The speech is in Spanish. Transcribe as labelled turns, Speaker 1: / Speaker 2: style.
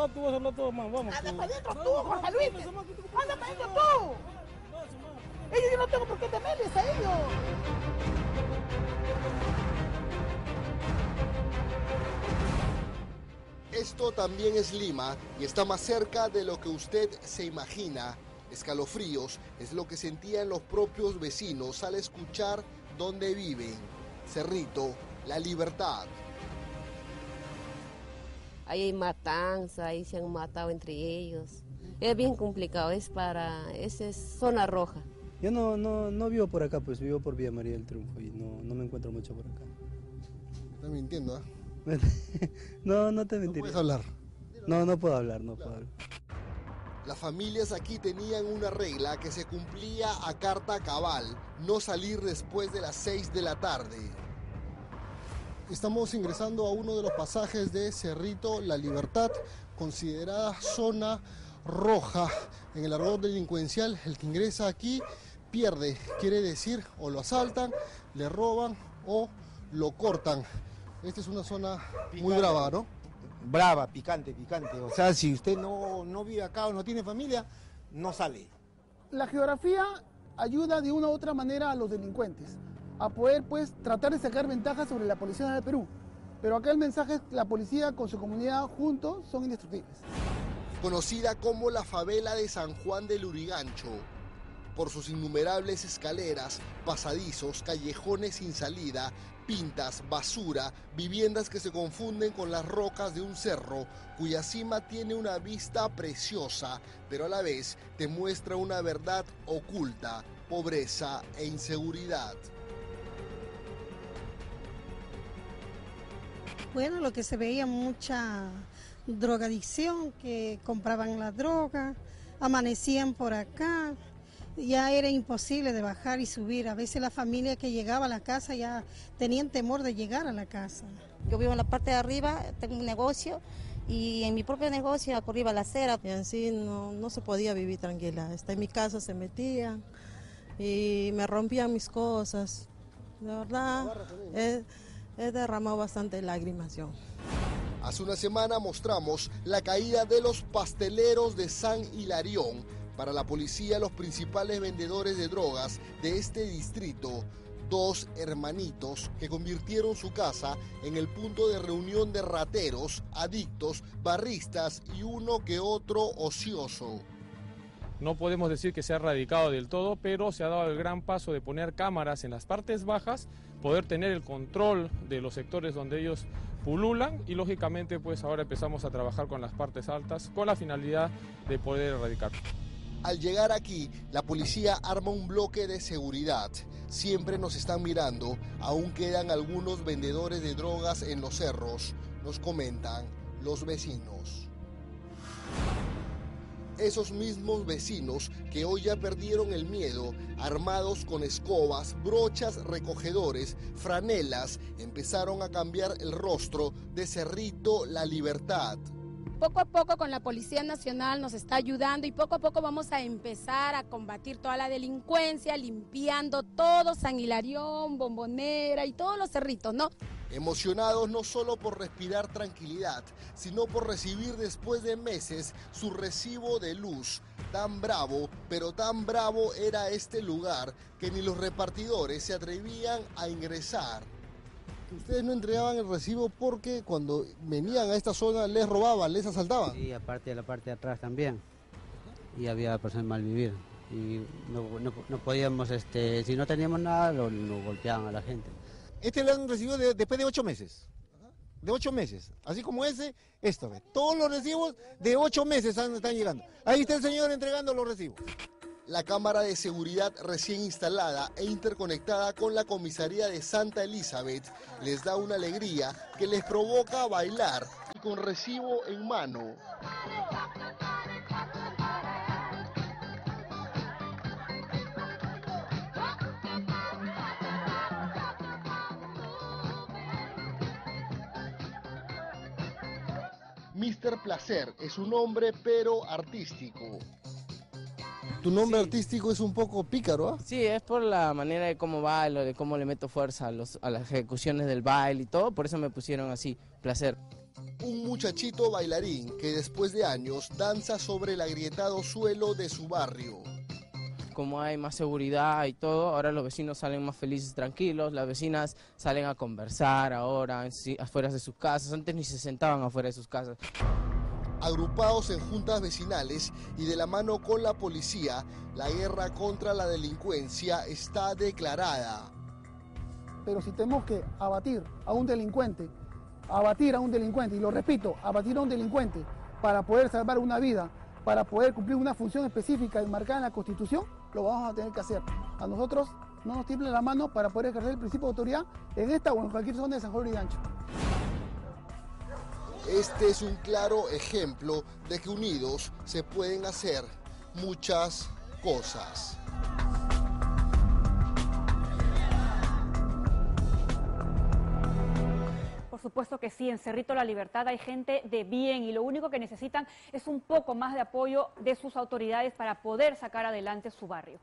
Speaker 1: va, tú vas a hablar todo más, vamos.
Speaker 2: Anda para adentro tú,
Speaker 1: no,
Speaker 2: Luis. Anda para adentro tú. Ellos yo no tengo por qué temerles a ellos.
Speaker 3: Esto también es Lima y está más cerca de lo que usted se imagina. Escalofríos es lo que sentían los propios vecinos al escuchar dónde viven. Cerrito, la libertad.
Speaker 4: Ahí hay matanza, ahí se han matado entre ellos. Es bien complicado, es para, es zona roja.
Speaker 5: Yo no, no, no vivo por acá, pues vivo por Villa María del Triunfo y no, no me encuentro mucho por acá.
Speaker 3: Está mintiendo, ¿ah?
Speaker 5: no, no te
Speaker 3: No
Speaker 5: mentiré.
Speaker 3: puedes hablar.
Speaker 5: No, no puedo hablar, no puedo hablar.
Speaker 3: Las familias aquí tenían una regla que se cumplía a carta cabal, no salir después de las 6 de la tarde. Estamos ingresando a uno de los pasajes de Cerrito La Libertad, considerada zona roja en el argot delincuencial. El que ingresa aquí pierde, quiere decir o lo asaltan, le roban o lo cortan. Esta es una zona muy brava, ¿no?
Speaker 6: brava, picante, picante. O sea, si usted no, no vive acá o no tiene familia, no sale.
Speaker 2: La geografía ayuda de una u otra manera a los delincuentes a poder pues tratar de sacar ventajas sobre la Policía del Perú. Pero acá el mensaje es que la policía con su comunidad juntos son indestructibles.
Speaker 3: conocida como la favela de San Juan del Urigancho, por sus innumerables escaleras, pasadizos, callejones sin salida, pintas, basura, viviendas que se confunden con las rocas de un cerro, cuya cima tiene una vista preciosa, pero a la vez te muestra una verdad oculta, pobreza e inseguridad.
Speaker 7: Bueno, lo que se veía mucha drogadicción, que compraban la droga, amanecían por acá, ya era imposible de bajar y subir. A veces la familia que llegaba a la casa ya tenían temor de llegar a la casa.
Speaker 8: Yo vivo en la parte de arriba, tengo un negocio y en mi propio negocio arriba la acera.
Speaker 9: Y así no, no se podía vivir tranquila. Hasta en mi casa se metían y me rompían mis cosas. De verdad, he, he derramado bastante lágrimas.
Speaker 3: Hace una semana mostramos la caída de los pasteleros de San Hilarión. Para la policía, los principales vendedores de drogas de este distrito, dos hermanitos que convirtieron su casa en el punto de reunión de rateros, adictos, barristas y uno que otro ocioso.
Speaker 1: No podemos decir que se ha erradicado del todo, pero se ha dado el gran paso de poner cámaras en las partes bajas, poder tener el control de los sectores donde ellos pululan y lógicamente pues ahora empezamos a trabajar con las partes altas con la finalidad de poder erradicar.
Speaker 3: Al llegar aquí, la policía arma un bloque de seguridad. Siempre nos están mirando, aún quedan algunos vendedores de drogas en los cerros, nos comentan los vecinos. Esos mismos vecinos que hoy ya perdieron el miedo, armados con escobas, brochas, recogedores, franelas, empezaron a cambiar el rostro de Cerrito La Libertad.
Speaker 10: Poco a poco con la Policía Nacional nos está ayudando y poco a poco vamos a empezar a combatir toda la delincuencia, limpiando todo San Hilarión, Bombonera y todos los cerritos, ¿no?
Speaker 3: Emocionados no solo por respirar tranquilidad, sino por recibir después de meses su recibo de luz. Tan bravo, pero tan bravo era este lugar que ni los repartidores se atrevían a ingresar. Ustedes no entregaban el recibo porque cuando venían a esta zona les robaban, les asaltaban.
Speaker 11: Y aparte de la parte de atrás también. Y había personas mal vivir. Y no, no- no podíamos, este, si no teníamos nada, lo, lo golpeaban a la gente.
Speaker 6: Este lo han recibido de- después de ocho meses. De ocho meses. Así como ese, esto. Todos los recibos de ocho meses están, están llegando. Ahí está el señor entregando los recibos.
Speaker 3: La cámara de seguridad recién instalada e interconectada con la comisaría de Santa Elizabeth les da una alegría que les provoca bailar y con recibo en mano. Mr. Placer es un nombre pero artístico. Tu nombre artístico es un poco pícaro, ¿ah?
Speaker 12: Sí, es por la manera de cómo bailo, de cómo le meto fuerza a, los, a las ejecuciones del baile y todo, por eso me pusieron así, placer.
Speaker 3: Un muchachito bailarín que después de años danza sobre el agrietado suelo de su barrio.
Speaker 12: Como hay más seguridad y todo, ahora los vecinos salen más felices tranquilos, las vecinas salen a conversar ahora afuera de sus casas, antes ni se sentaban afuera de sus casas.
Speaker 3: Agrupados en juntas vecinales y de la mano con la policía, la guerra contra la delincuencia está declarada.
Speaker 2: Pero si tenemos que abatir a un delincuente, abatir a un delincuente, y lo repito, abatir a un delincuente para poder salvar una vida, para poder cumplir una función específica enmarcada en la Constitución, lo vamos a tener que hacer. A nosotros no nos tiembla la mano para poder ejercer el principio de autoridad en esta o en cualquier zona de San Juan y Gancho.
Speaker 3: Este es un claro ejemplo de que unidos se pueden hacer muchas cosas.
Speaker 13: Por supuesto que sí, en Cerrito La Libertad hay gente de bien y lo único que necesitan es un poco más de apoyo de sus autoridades para poder sacar adelante su barrio.